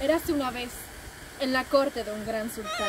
Érase una vez, en la corte de un gran sultán,